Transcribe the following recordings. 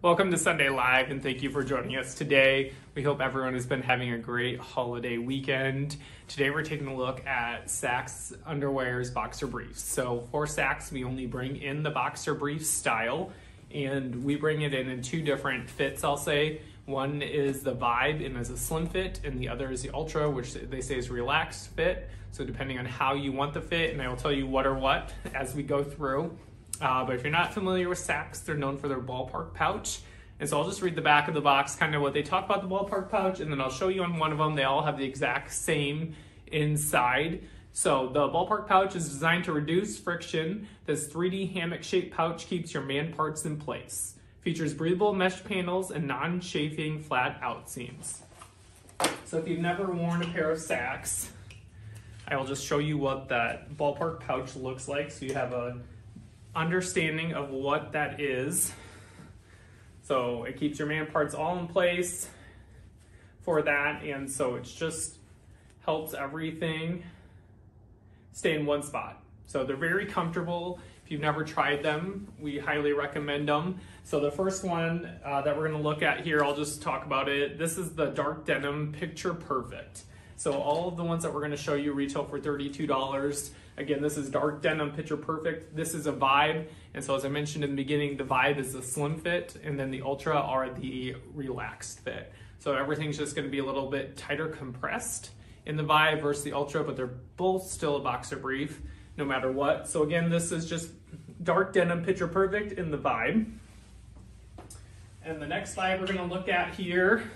Welcome to Sunday Live and thank you for joining us today. We hope everyone has been having a great holiday weekend. Today we're taking a look at Saxx Underwear's boxer briefs. So for Saxx, we only bring in the boxer brief style and we bring it in in two different fits, I'll say. One is the Vibe and is a slim fit, and the other is the Ultra, which they say is relaxed fit. So depending on how you want the fit, and I will tell you what or what as we go through. Uh, but if you're not familiar with Saxx, they're known for their ballpark pouch. And so I'll just read the back of the box, kind of what they talk about the ballpark pouch, and then I'll show you on one of them. They all have the exact same inside. So the ballpark pouch is designed to reduce friction. This 3D hammock shaped pouch keeps your man parts in place. Features breathable mesh panels and non-chafing flat out seams. So if you've never worn a pair of Saxx, I will just show you what that ballpark pouch looks like so you have a understanding of what that is. So it keeps your man parts all in place for that. And so it's just helps everything stay in one spot. So they're very comfortable. If you've never tried them, we highly recommend them. So the first one uh, that we're gonna look at here, I'll just talk about it. This is the dark denim Picture Perfect. So all of the ones that we're gonna show you retail for $32. Again, this is dark denim picture perfect. This is a vibe. And so as I mentioned in the beginning, the vibe is the slim fit and then the ultra are the relaxed fit. So everything's just gonna be a little bit tighter compressed in the vibe versus the ultra, but they're both still a boxer brief no matter what. So again, this is just dark denim picture perfect in the vibe. And the next vibe we're gonna look at here,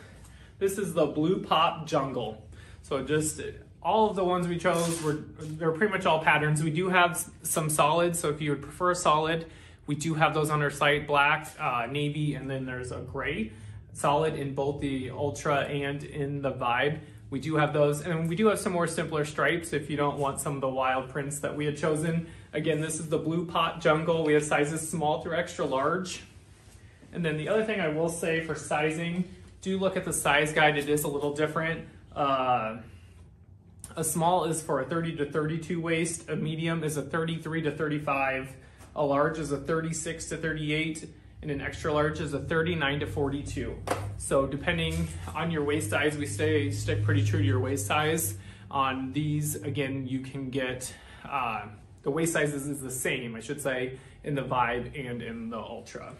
this is the Blue Pop Jungle. So just all of the ones we chose were they're pretty much all patterns. We do have some solids, so if you would prefer a solid, we do have those on our site, black, uh, navy, and then there's a gray solid in both the Ultra and in the Vibe. We do have those, and we do have some more simpler stripes if you don't want some of the wild prints that we had chosen. Again, this is the Blue Pop Jungle. We have sizes small through extra large. And then the other thing I will say for sizing, do look at the size guide. It is a little different. Uh, a small is for a 30 to 32 waist, a medium is a 33 to 35, a large is a 36 to 38, and an extra large is a 39 to 42. So depending on your waist size, we stay stick pretty true to your waist size. On these, again, you can get, uh, the waist sizes is the same, I should say, in the Vibe and in the Ultra.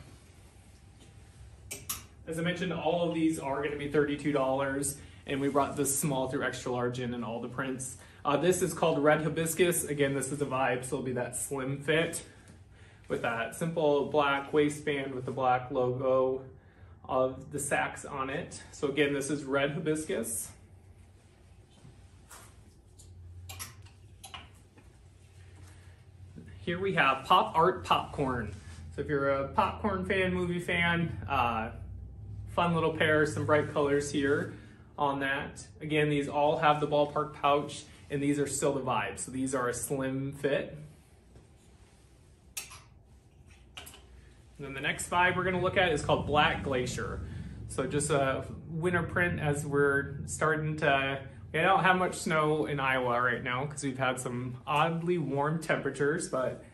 As I mentioned, all of these are gonna be $32 and we brought this small through extra large in and all the prints. Uh, this is called Red Hibiscus. Again, this is a vibe, so it'll be that slim fit with that simple black waistband with the black logo of the Saxx on it. So again, this is Red Hibiscus. Here we have Pop Art Popcorn. So if you're a popcorn fan, movie fan, uh, fun little pair, some bright colors here on that. Again, these all have the ballpark pouch and these are still the vibe. So these are a slim fit. And then the next vibe we're gonna look at is called Black Glacier. So just a winter print as we're starting to, we don't have much snow in Iowa right now because we've had some oddly warm temperatures, but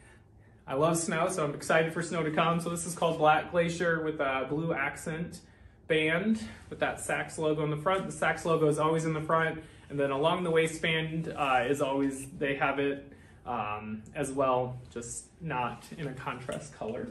I love snow, so I'm excited for snow to come. So this is called Black Glacier with a blue accent band with that Saxx logo in the front. The Saxx logo is always in the front, and then along the waistband uh, is always, they have it um, as well, just not in a contrast color.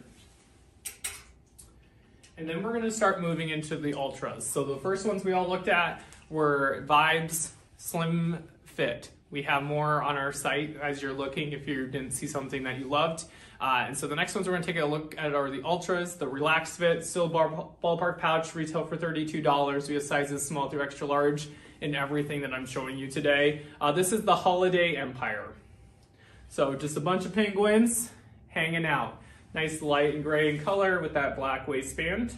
And then we're gonna start moving into the ultras. So the first ones we all looked at were Vibes Slim Fit. We have more on our site as you're looking if you didn't see something that you loved. Uh, and so the next ones we're gonna take a look at are the Ultras, the Relaxed Fit, still bar, ballpark pouch, retail for $32. We have sizes small through extra large in everything that I'm showing you today. Uh, this is the Holiday Empire. So just a bunch of penguins hanging out. Nice light and gray in color with that black waistband.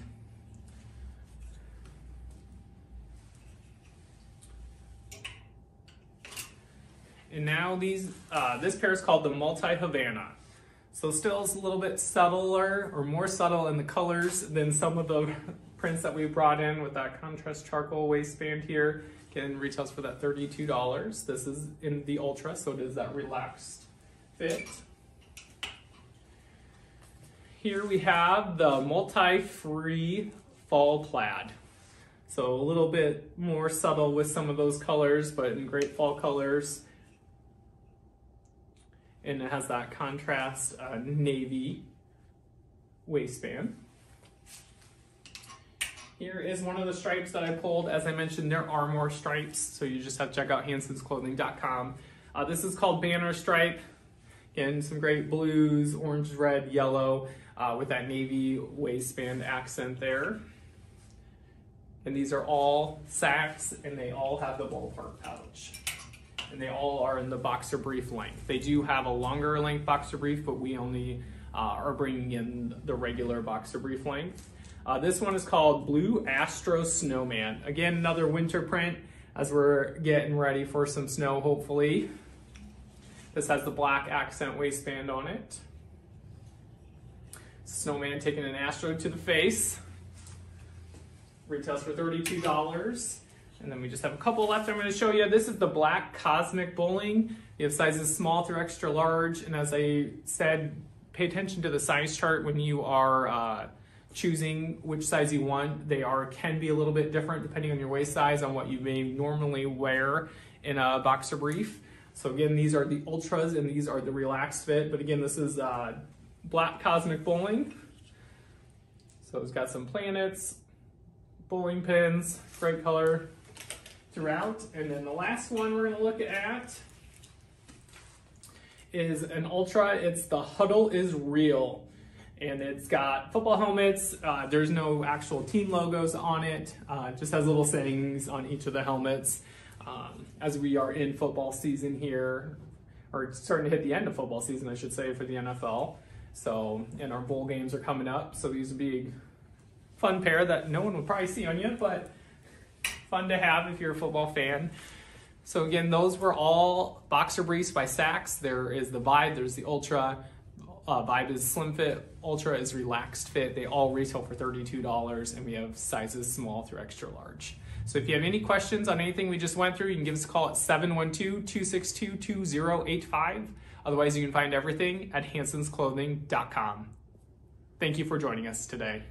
And now these, uh, this pair is called the Multi Havana. So still is a little bit subtler or more subtle in the colors than some of the prints that we brought in with that contrast charcoal waistband here. Again, retails for that $32. This is in the Ultra, so it is that relaxed fit. Here we have the multi-free fall plaid. So a little bit more subtle with some of those colors, but in great fall colors. And it has that contrast uh, navy waistband. Here is one of the stripes that I pulled. As I mentioned, there are more stripes, so you just have to check out hansensclothing.com. Uh, this is called Banner Stripe. Again, some great blues, orange, red, yellow, uh, with that navy waistband accent there. And these are all Saxx, and they all have the ballpark pouch. And they all are in the boxer brief length. They do have a longer length boxer brief, but we only uh, are bringing in the regular boxer brief length. Uh, this one is called Blue Astro Snowman. Again, another winter print as we're getting ready for some snow, hopefully. This has the black accent waistband on it. Snowman taking an Astro to the face. Retails for $32. And then we just have a couple left I'm going to show you. This is the black Cosmic Bowling. You have sizes small through extra large. And as I said, pay attention to the size chart when you are uh, choosing which size you want. They are can be a little bit different depending on your waist size on what you may normally wear in a boxer brief. So again, these are the ultras and these are the relaxed fit. But again, this is uh, black Cosmic Bowling. So it's got some planets, bowling pins, great color throughout. And then the last one we're gonna look at is an Ultra. It's the Huddle is Real. And it's got football helmets. Uh, there's no actual team logos on it. Uh, it just has little sayings on each of the helmets. Um, as we are in football season here, or starting to hit the end of football season, I should say, for the NFL. So, and our bowl games are coming up. So these would be a fun pair that no one would probably see on you, but fun to have if you're a football fan. So again, those were all boxer briefs by Saxx. There is the Vibe, there's the Ultra. Uh, Vibe is slim fit, Ultra is relaxed fit. They all retail for $32 and we have sizes small through extra large. So if you have any questions on anything we just went through, you can give us a call at 712-262-2085. Otherwise, you can find everything at hansensclothing.com. Thank you for joining us today.